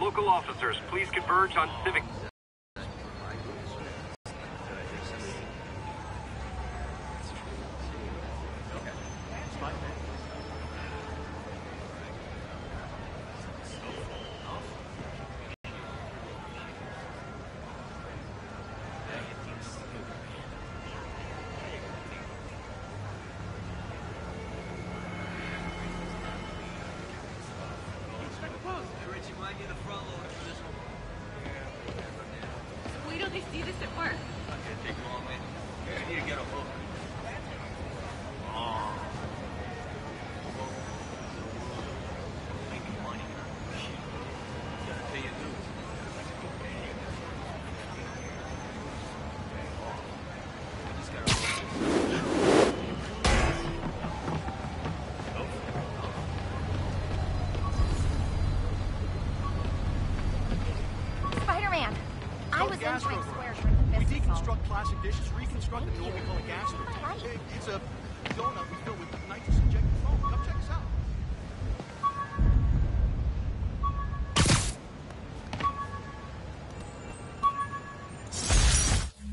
Local officers, please converge on Civic. Dishes, reconstruct them, and we call a gas. Right. It- It's a donut we fill with nitrous injected foam. Come check us out.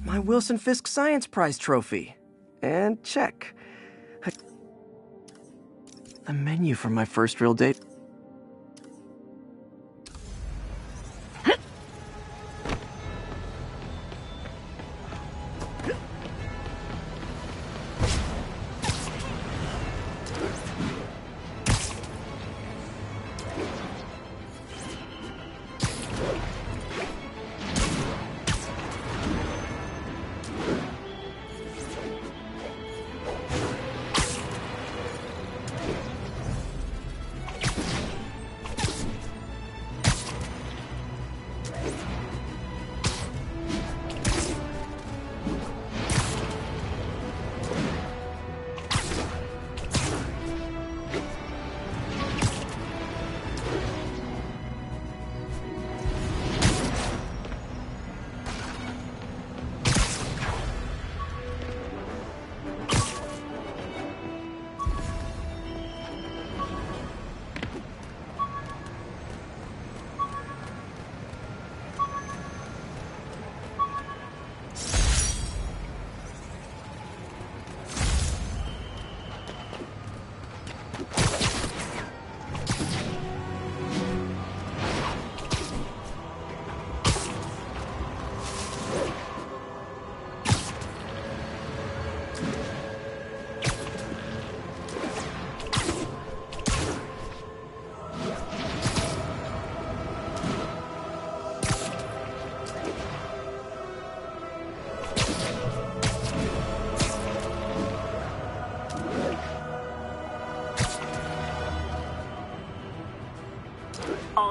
My Wilson Fisk Science Prize trophy. And check. I- The menu for my first real date.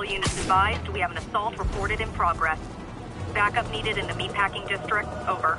All units advised, we have an assault reported in progress. Backup needed in the meatpacking district. Over.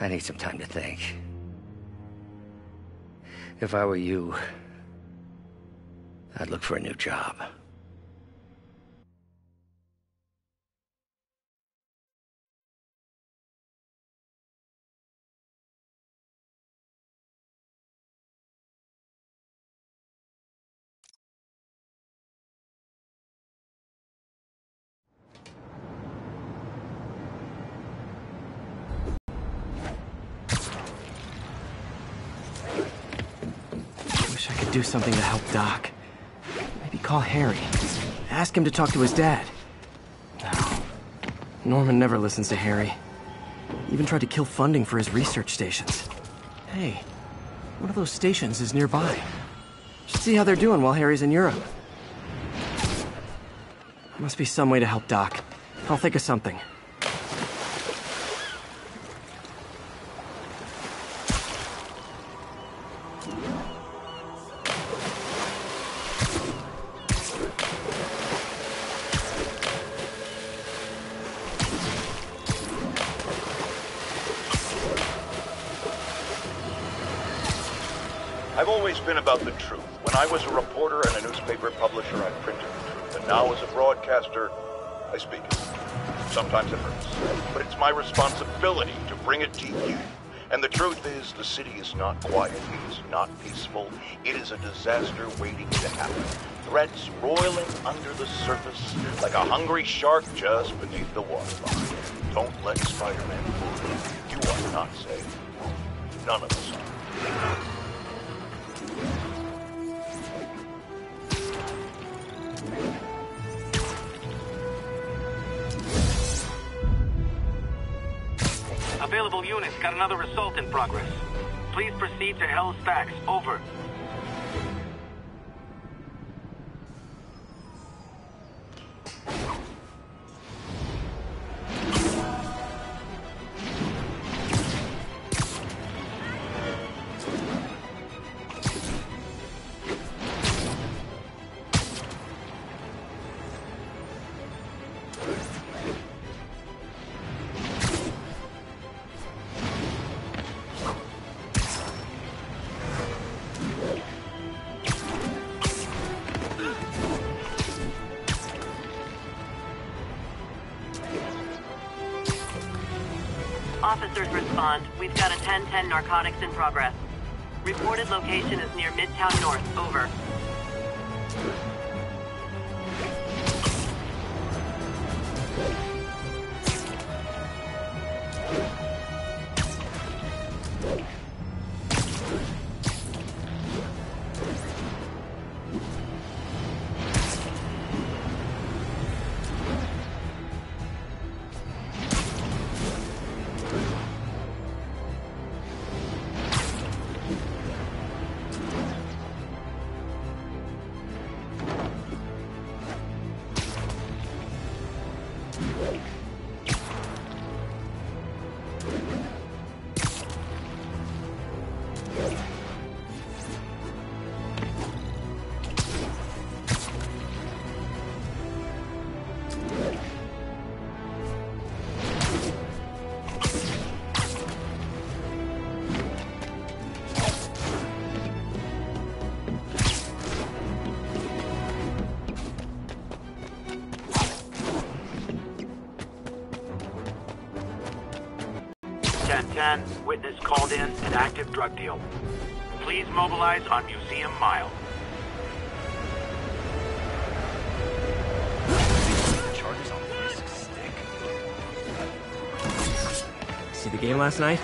I need some time to think. If I were you, I'd look for a new job. Do something to help Doc. Maybe call Harry. Ask him to talk to his dad. No. Norman never listens to Harry. Even tried to kill funding for his research stations. Hey, one of those stations is nearby. Should see how they're doing while Harry's in Europe. Must be some way to help Doc. I'll think of something. Been about the truth. When I was a reporter and a newspaper publisher, I printed the truth. And now as a broadcaster, I speak it. Sometimes it hurts. But it's my responsibility to bring it to you. And the truth is, the city is not quiet. It is not peaceful. It is a disaster waiting to happen. Threats roiling under the surface like a hungry shark just beneath the waterline. Don't let Spider-Man fool you. You are not safe. None of us are. Available units got another assault in progress. Please proceed to Hell's Stacks. Over. Officers respond. We've got a 1010 narcotics in progress. Reported location is near Midtown North. Over. 1010, witness called in an active drug deal. Please mobilize on Museum Mile. See the game last night?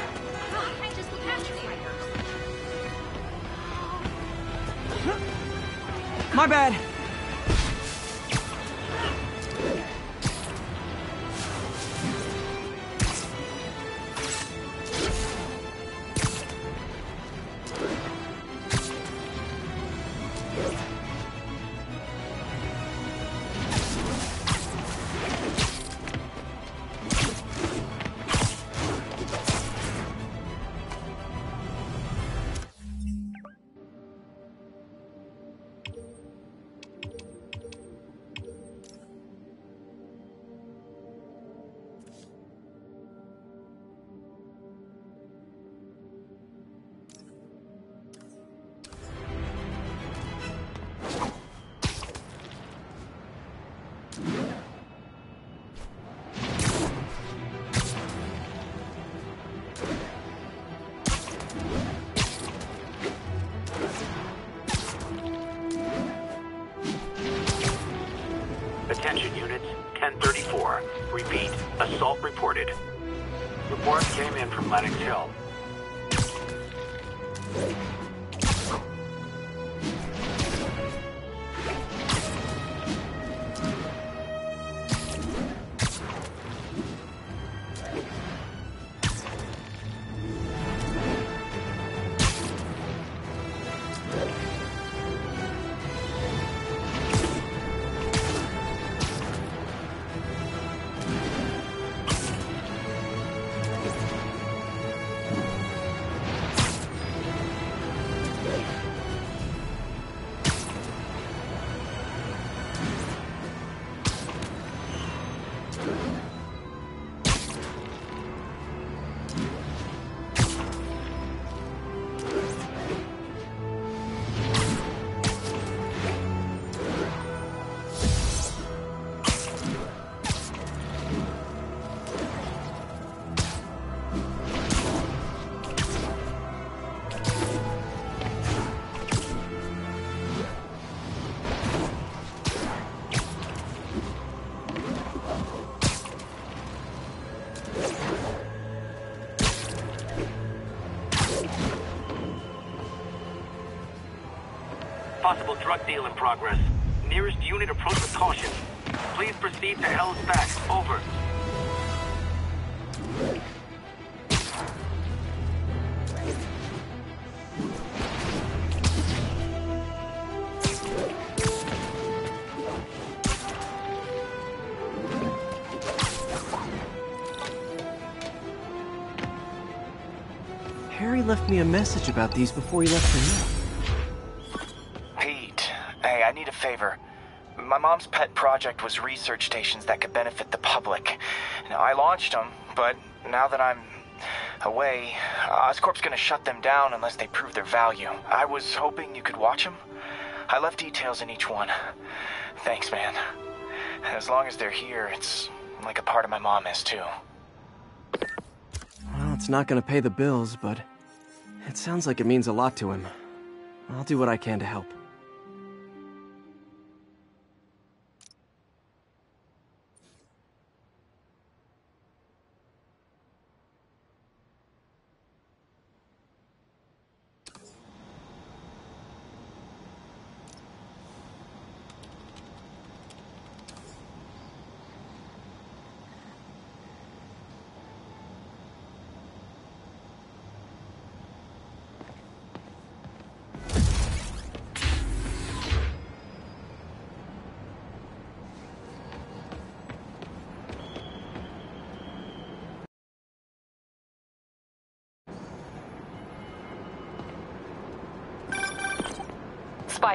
My bad. Came in drug deal in progress. Nearest unit approach with caution. Please proceed to Hell's Back. Over. Harry left me a message about these before he left for you. Mom's pet project was research stations that could benefit the public. Now, I launched them, but now that I'm away, Oscorp's gonna shut them down unless they prove their value. I was hoping you could watch them. I left details in each one. Thanks, man. As long as they're here, it's like a part of my mom is too. Well, it's not gonna pay the bills, but it sounds like it means a lot to him. I'll do what I can to help.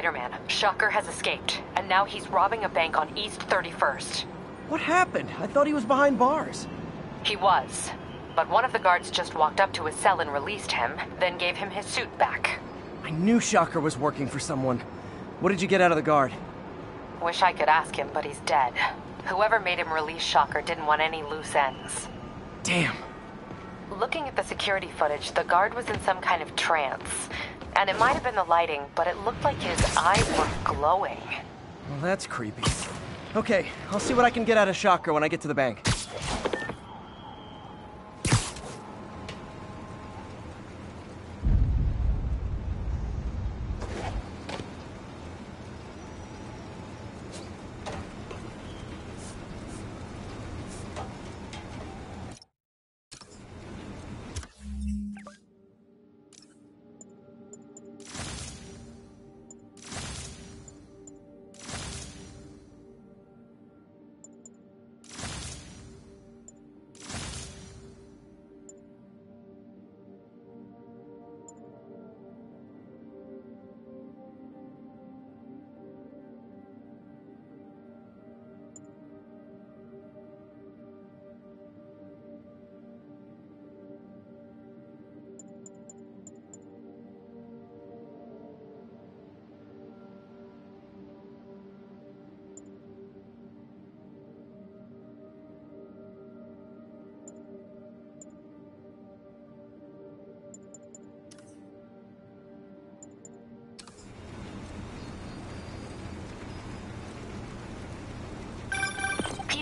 Spider-Man, Shocker has escaped, and now he's robbing a bank on East 31st. What happened? I thought he was behind bars. He was. But one of the guards just walked up to his cell and released him, then gave him his suit back. I knew Shocker was working for someone. What did you get out of the guard? Wish I could ask him, but he's dead. Whoever made him release Shocker didn't want any loose ends. Damn. Looking at the security footage, the guard was in some kind of trance. And it might have been the lighting, but it looked like his eyes were glowing. Well, that's creepy. Okay, I'll see what I can get out of Shocker when I get to the bank.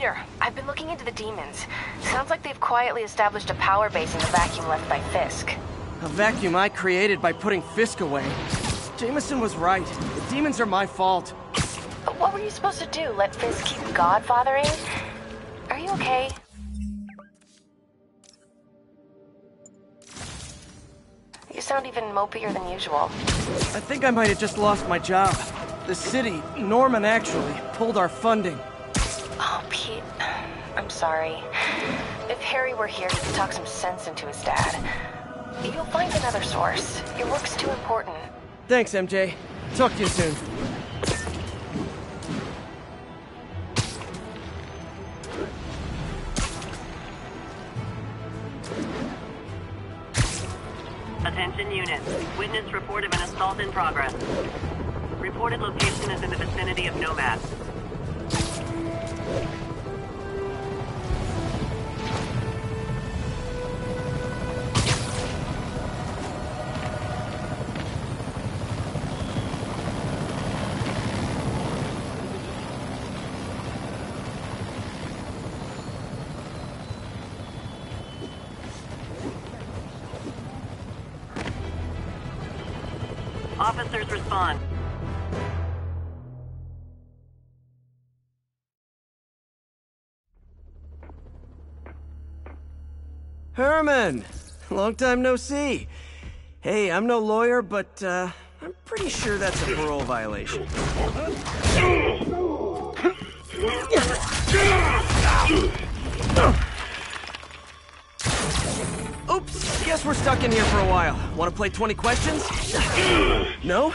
Peter, I've been looking into the demons. Sounds like they've quietly established a power base in the vacuum left by Fisk. A vacuum I created by putting Fisk away. Jameson was right. The demons are my fault. But What were you supposed to do? Let Fisk keep godfathering? Are you okay? You sound even mopier than usual. I think I might have just lost my job. The city, Norman actually, pulled our funding. Pete. I'm sorry. If Harry were here, he could talk some sense into his dad. You'll find another source. Your work's too important. Thanks, MJ. Talk to you soon. Attention units. Witness report of an assault in progress. Reported location Officers respond. Herman! Long time no see. Hey, I'm no lawyer, but, uh, I'm pretty sure that's a parole violation. Guess we're stuck in here for a while. Want to play 20 questions? No?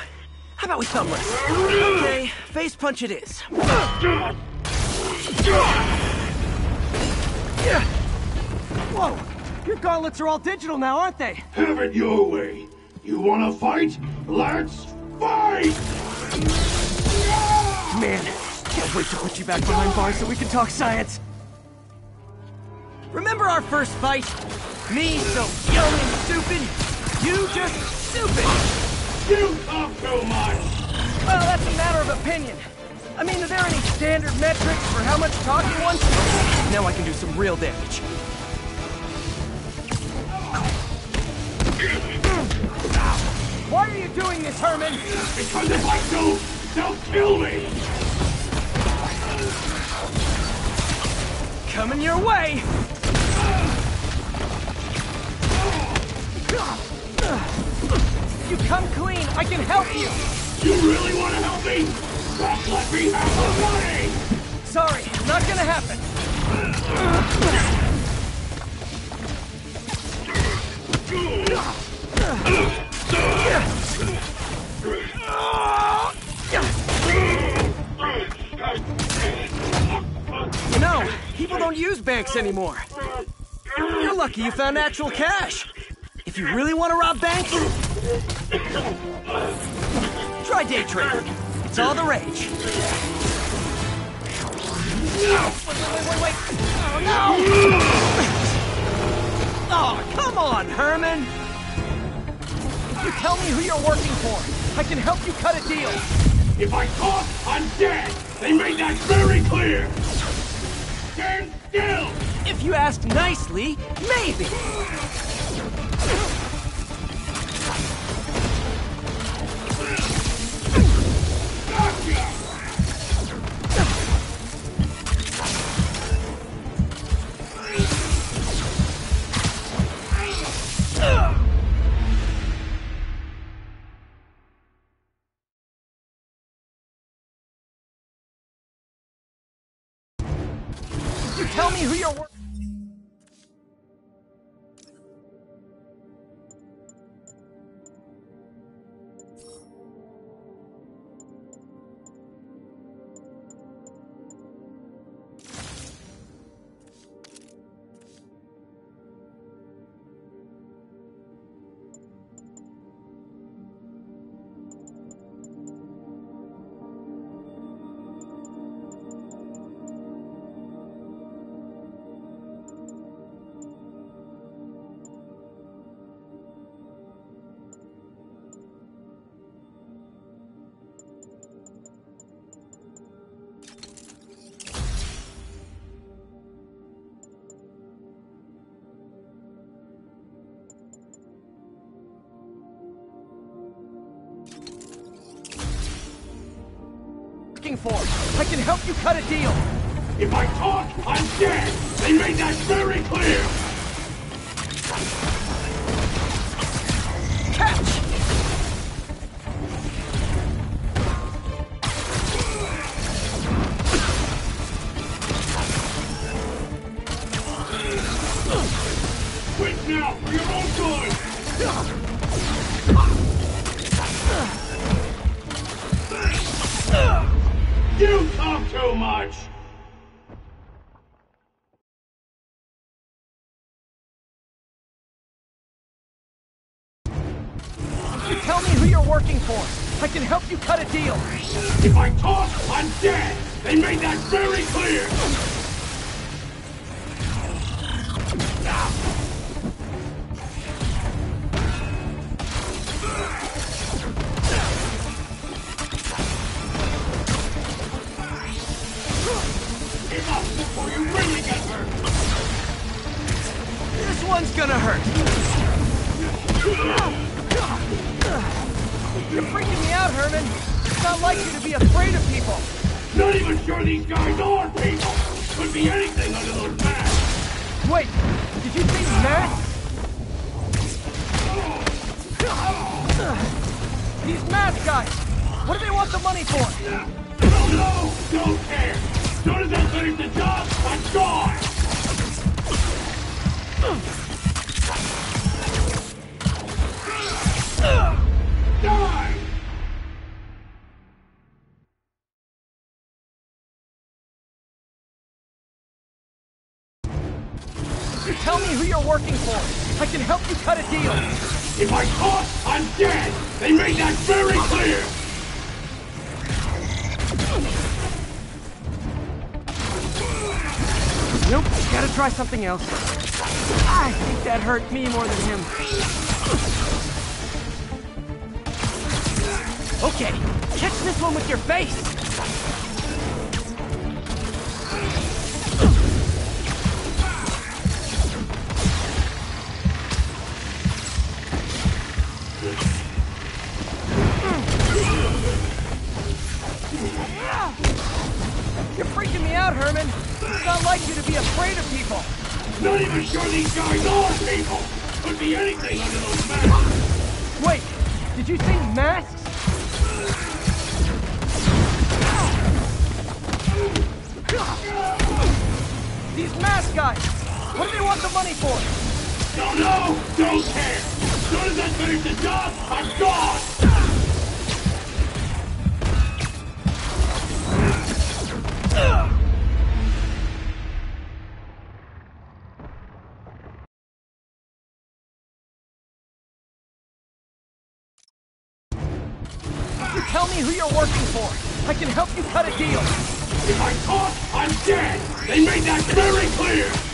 How about we thumb wrestle? Okay, face punch it is. Whoa! Your gauntlets are all digital now, aren't they? Have it your way. You wanna fight? Let's fight! Man, can't wait to put you back behind bars so we can talk science. Remember our first fight? Me so young and stupid, you just stupid. You talk too much. Well, that's a matter of opinion. I mean, are there any standard metrics for how much talking one? Now I can do some real damage. Why are you doing this, Herman? Because if I do, they'll kill me. Coming your way! You come clean. I can help you. You really want to help me? Don't let me have the money. Sorry, not gonna happen. No, people don't use banks anymore. You're lucky you found actual cash. If you really want to rob banks, try day trading. It's all the rage. Wait, wait, wait, wait! Oh, no! Oh, come on, Herman! If you tell me who you're working for, I can help you cut a deal. If I talk, I'm dead! They made that very clear! Stand still! If you ask nicely, maybe. For? I can help you cut a deal. If I talk, I'm dead! They made that very clear! You're freaking me out, Herman. It's not like you to be afraid of people. Not even sure these guys are people! Could be anything under those masks! Wait, did you say masks? These mask guys, what do they want the money for? Don't know! Don't care! Soon as I finish the job, I'm gone! Die! Tell me who you're working for. I can help you cut a deal. If I talk, I'm dead! They made that very clear! Nope, gotta try something else. I think that hurt me more than him. Okay, catch this one with your face! You're freaking me out, Herman. It's not like you to be afraid of people. Not even sure these guys are people! Could be anything under those masks! Wait, did you say masks? These mask guys, what do they want the money for? Don't know! Don't care! As soon as I finish the job, I'm gone! who They made that very clear!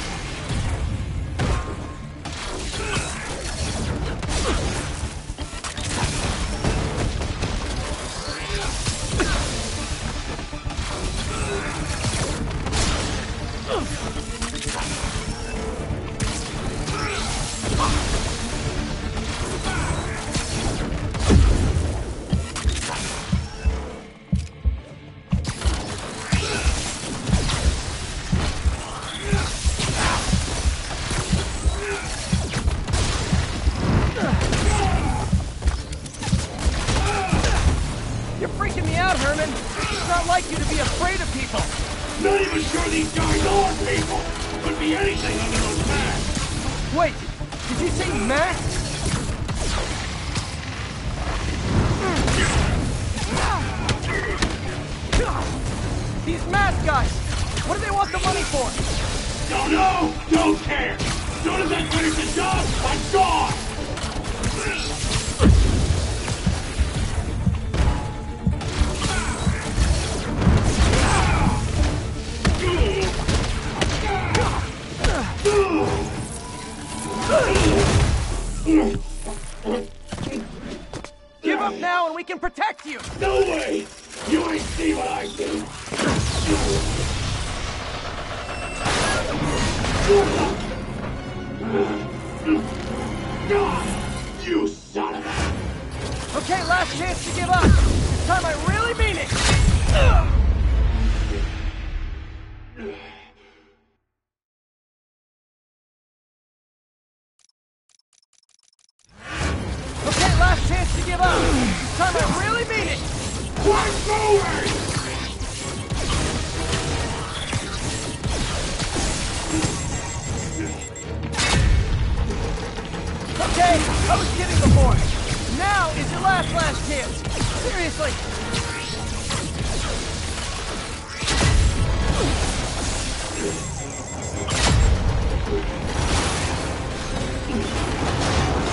Chance to give up. This time I really mean it. Quit moving! Okay, I was kidding before. Now is your last last chance. Seriously.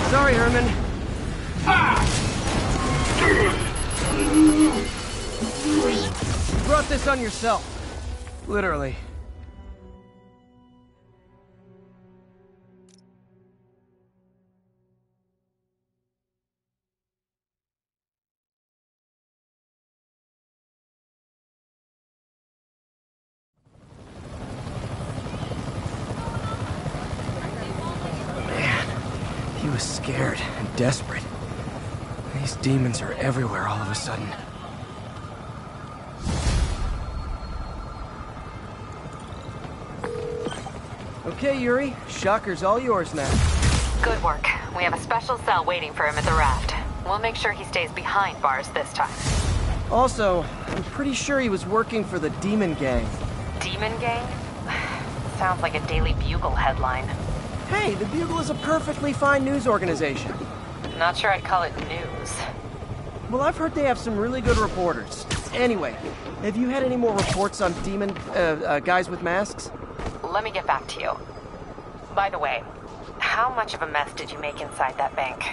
Sorry, Herman. You brought this on yourself. Literally. Man, he was scared and desperate. These demons are everywhere all of a sudden. Okay, Yuri. Shocker's all yours now. Good work. We have a special cell waiting for him at the raft. We'll make sure he stays behind bars this time. Also, I'm pretty sure he was working for the Demon Gang. Demon Gang? Sounds like a Daily Bugle headline. Hey, the Bugle is a perfectly fine news organization. Not sure I'd call it news. Well, I've heard they have some really good reporters. Anyway, have you had any more reports on demon uh, uh, guys with masks? Let me get back to you. By the way, how much of a mess did you make inside that bank?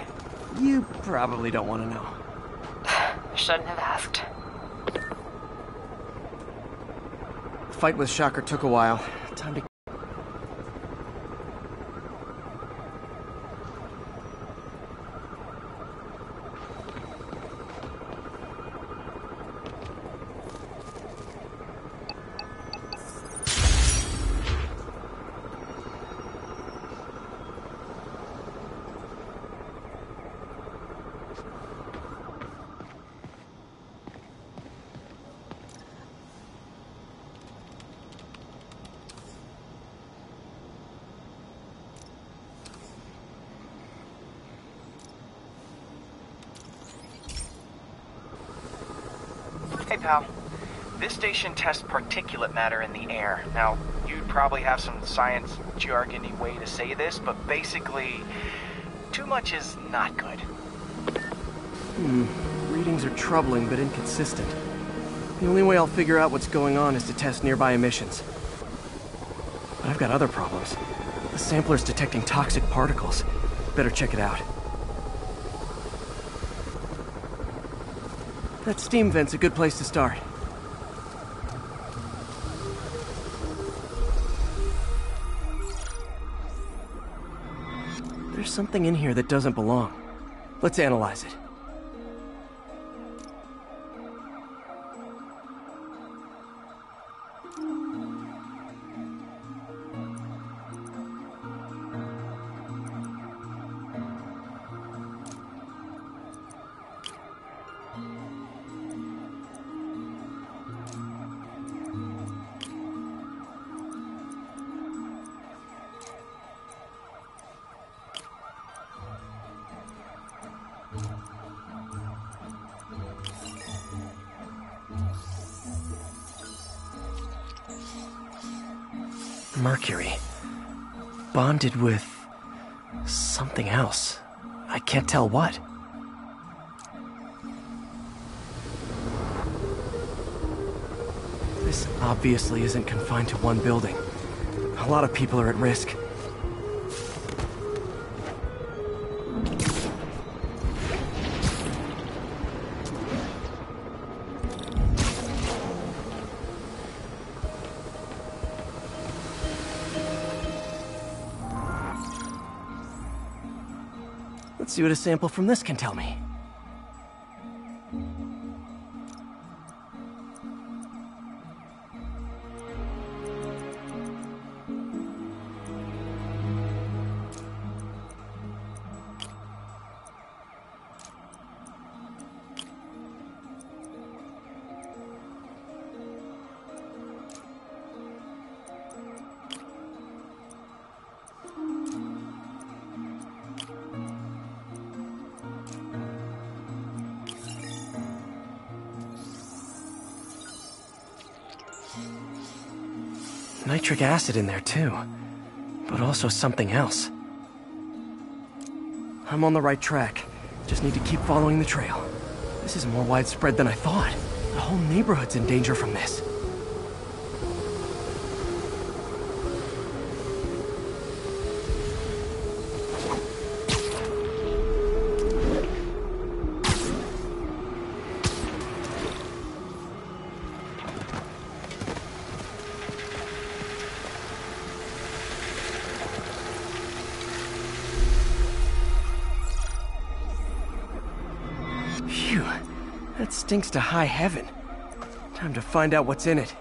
You probably don't want to know. Shouldn't have asked. The Fight with Shocker took a while. Time to. Hey, pal. This station tests particulate matter in the air. Now, you'd probably have some science jargony way to say this, but basically, too much is not good. Hmm. Readings are troubling but inconsistent. The only way I'll figure out what's going on is to test nearby emissions. But I've got other problems. The sampler's detecting toxic particles. Better check it out. That steam vent's a good place to start. Something in here that doesn't belong. Let's analyze it. Bonded with something else. I can't tell what. This obviously isn't confined to one building. A lot of people are at risk. See what a sample from this can tell me. Acid in there too, but also something else. I'm on the right track. Just need to keep following the trail. This is more widespread than I thought. The whole neighborhood's in danger from this. To high heaven. Time to find out what's in it.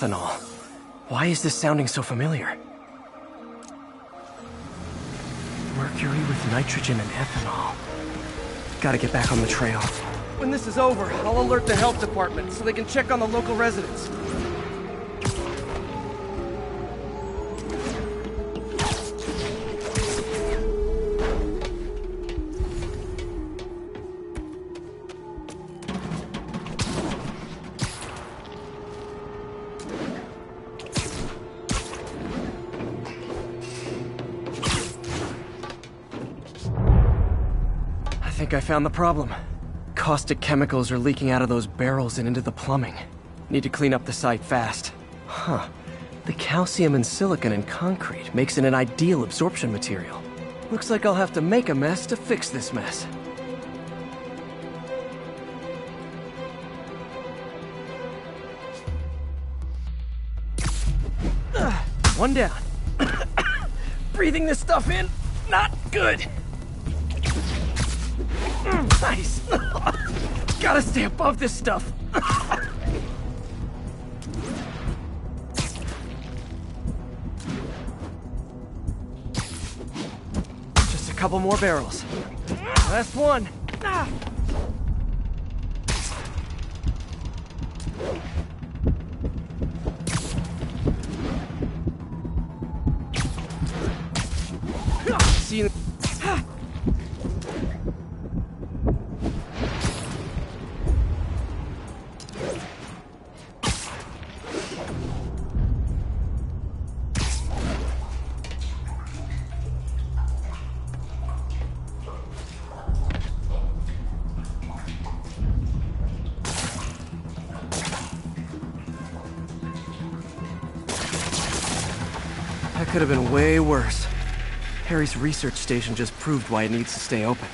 Ethanol. Why is this sounding so familiar? Mercury with nitrogen and ethanol. Gotta get back on the trail. When this is over, I'll alert the health department so they can check on the local residents. Found the problem. Caustic chemicals are leaking out of those barrels and into the plumbing. Need to clean up the site fast. Huh. The calcium and silicon in concrete makes it an ideal absorption material. Looks like I'll have to make a mess to fix this mess. One down. Breathing this stuff in, not good. Nice. Gotta stay above this stuff. Just a couple more barrels. Last one. Ah. See you. Could have been way worse. Harry's research station just proved why it needs to stay open.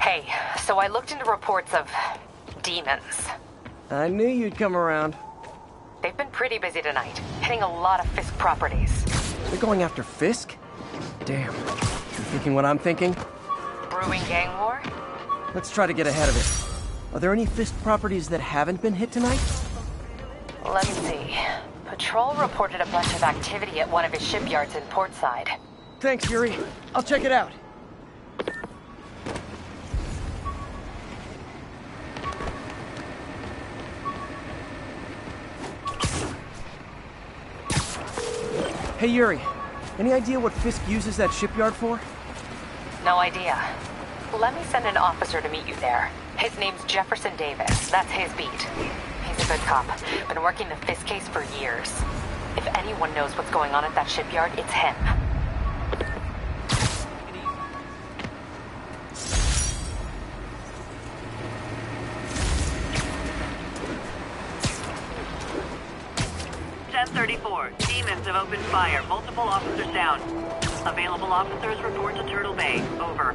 Hey, so I looked into reports of demons. I knew you'd come around. They've been pretty busy tonight, hitting a lot of Fisk properties. They're going after Fisk? Damn. You thinking what I'm thinking? Brewing gang war? Let's try to get ahead of it. Are there any Fisk properties that haven't been hit tonight? Let me see. Patrol reported a bunch of activity at one of his shipyards in Portside. Thanks, Yuri. I'll check it out. Hey, Yuri. Any idea what Fisk uses that shipyard for? No idea. Let me send an officer to meet you there. His name's Jefferson Davis. That's his beat. He's a good cop. Been working the Fisk case for years. If anyone knows what's going on at that shipyard, it's him. Ten thirty-four. Demons have opened fire. Multiple officers down. Available officers report to Turtle Bay. Over.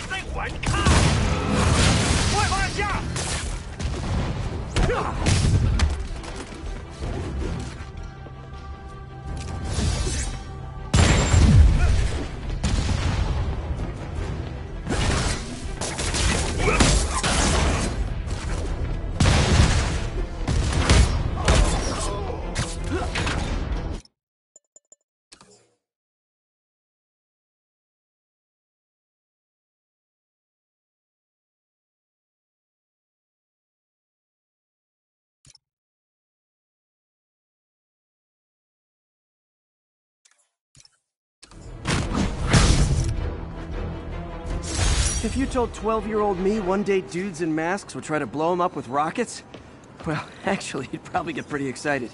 还在还看？快放下！If you told 12-year-old me one day dudes in masks would try to blow him up with rockets, well, actually, he'd probably get pretty excited.